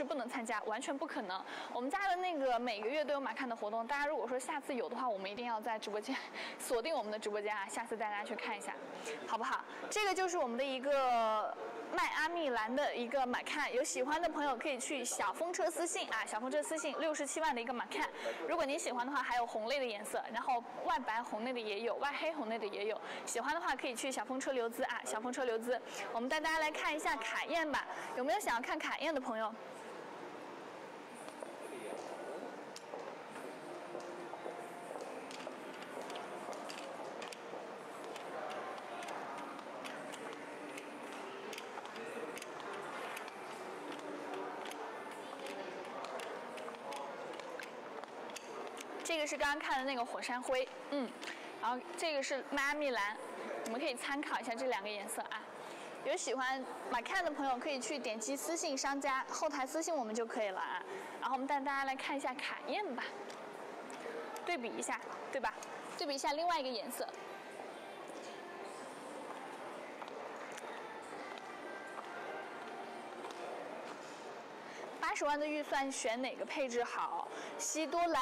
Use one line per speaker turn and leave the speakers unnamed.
是不能参加，完全不可能。我们家的那个每个月都有马看的活动，大家如果说下次有的话，我们一定要在直播间锁定我们的直播间啊，下次带大家去看一下，好不好？这个就是我们的一个迈阿密蓝的一个马看，有喜欢的朋友可以去小风车私信啊，小风车私信六十七万的一个马看。如果您喜欢的话，还有红类的颜色，然后外白红类的也有，外黑红类的也有。喜欢的话可以去小风车留资啊，小风车留资。我们带大家来看一下卡宴吧，有没有想要看卡宴的朋友？这个是刚刚看的那个火山灰，嗯，然后这个是迈阿密蓝，我们可以参考一下这两个颜色啊。有喜欢马看的朋友可以去点击私信商家后台私信我们就可以了啊。然后我们带大家来看一下卡宴吧，对比一下，对吧？对比一下另外一个颜色。八十万的预算选哪个配置好？西多蓝。